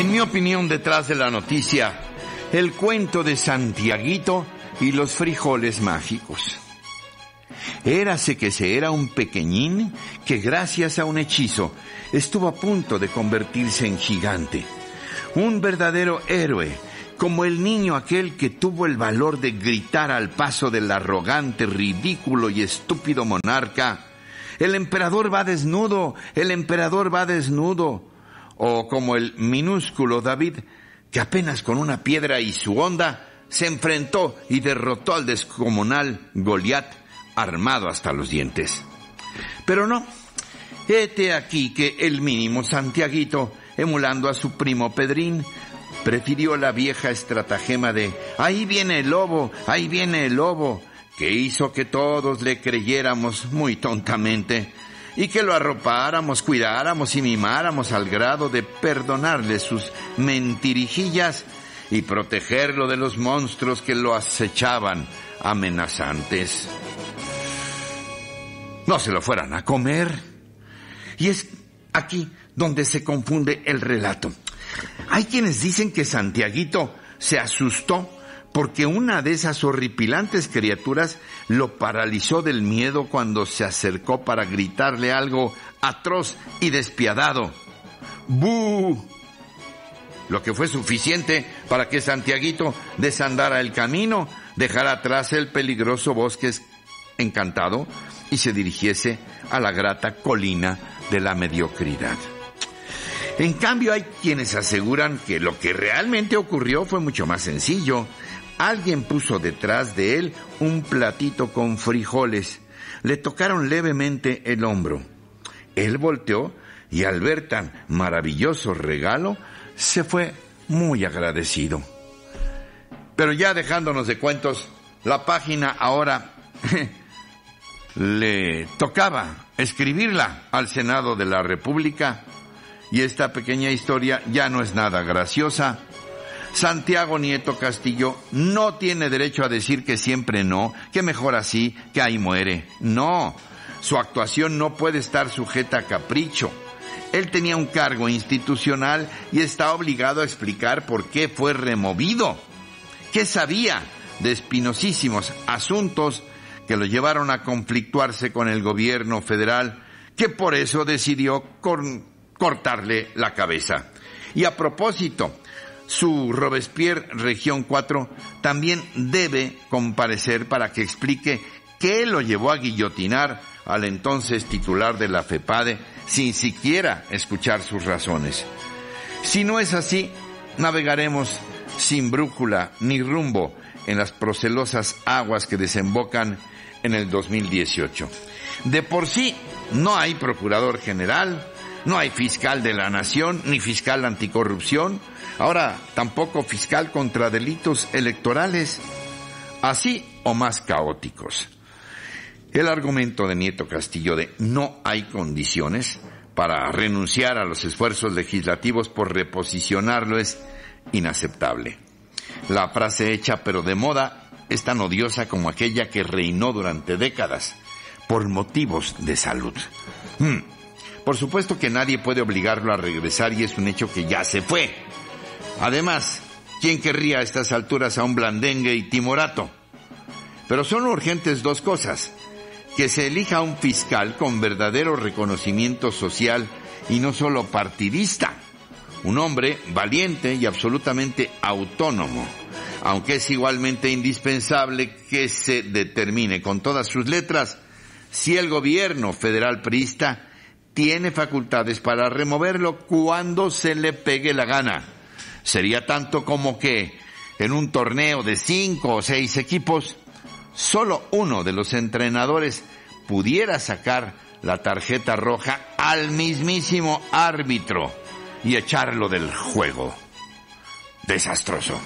En mi opinión, detrás de la noticia, el cuento de Santiaguito y los frijoles mágicos. Érase que se era un pequeñín que gracias a un hechizo estuvo a punto de convertirse en gigante. Un verdadero héroe, como el niño aquel que tuvo el valor de gritar al paso del arrogante, ridículo y estúpido monarca, el emperador va desnudo, el emperador va desnudo, o como el minúsculo David, que apenas con una piedra y su onda se enfrentó y derrotó al descomunal Goliat armado hasta los dientes. Pero no, hete aquí que el mínimo Santiaguito, emulando a su primo Pedrín, prefirió la vieja estratagema de ahí viene el lobo, ahí viene el lobo, que hizo que todos le creyéramos muy tontamente y que lo arropáramos, cuidáramos y mimáramos al grado de perdonarle sus mentirijillas y protegerlo de los monstruos que lo acechaban amenazantes. No se lo fueran a comer. Y es aquí donde se confunde el relato. Hay quienes dicen que Santiaguito se asustó porque una de esas horripilantes criaturas lo paralizó del miedo cuando se acercó para gritarle algo atroz y despiadado. ¡Bú! Lo que fue suficiente para que Santiaguito desandara el camino, dejara atrás el peligroso bosque encantado y se dirigiese a la grata colina de la mediocridad. En cambio hay quienes aseguran que lo que realmente ocurrió fue mucho más sencillo. Alguien puso detrás de él un platito con frijoles. Le tocaron levemente el hombro. Él volteó y al ver tan maravilloso regalo, se fue muy agradecido. Pero ya dejándonos de cuentos, la página ahora le tocaba escribirla al Senado de la República y esta pequeña historia ya no es nada graciosa. Santiago Nieto Castillo no tiene derecho a decir que siempre no, que mejor así, que ahí muere. No, su actuación no puede estar sujeta a capricho. Él tenía un cargo institucional y está obligado a explicar por qué fue removido. ¿Qué sabía de espinosísimos asuntos que lo llevaron a conflictuarse con el gobierno federal, que por eso decidió cortarle la cabeza. Y a propósito, su Robespierre Región 4 también debe comparecer para que explique qué lo llevó a guillotinar al entonces titular de la FEPADE sin siquiera escuchar sus razones. Si no es así, navegaremos sin brújula ni rumbo en las procelosas aguas que desembocan en el 2018. De por sí, no hay procurador general, no hay fiscal de la nación, ni fiscal anticorrupción, ahora tampoco fiscal contra delitos electorales, así o más caóticos. El argumento de Nieto Castillo de no hay condiciones para renunciar a los esfuerzos legislativos por reposicionarlo es inaceptable. La frase hecha pero de moda es tan odiosa como aquella que reinó durante décadas por motivos de salud. Hmm. Por supuesto que nadie puede obligarlo a regresar y es un hecho que ya se fue. Además, ¿quién querría a estas alturas a un blandengue y timorato? Pero son urgentes dos cosas. Que se elija un fiscal con verdadero reconocimiento social y no solo partidista. Un hombre valiente y absolutamente autónomo, aunque es igualmente indispensable que se determine con todas sus letras si el gobierno federal priista tiene facultades para removerlo cuando se le pegue la gana. Sería tanto como que en un torneo de cinco o seis equipos, solo uno de los entrenadores pudiera sacar la tarjeta roja al mismísimo árbitro y echarlo del juego. Desastroso.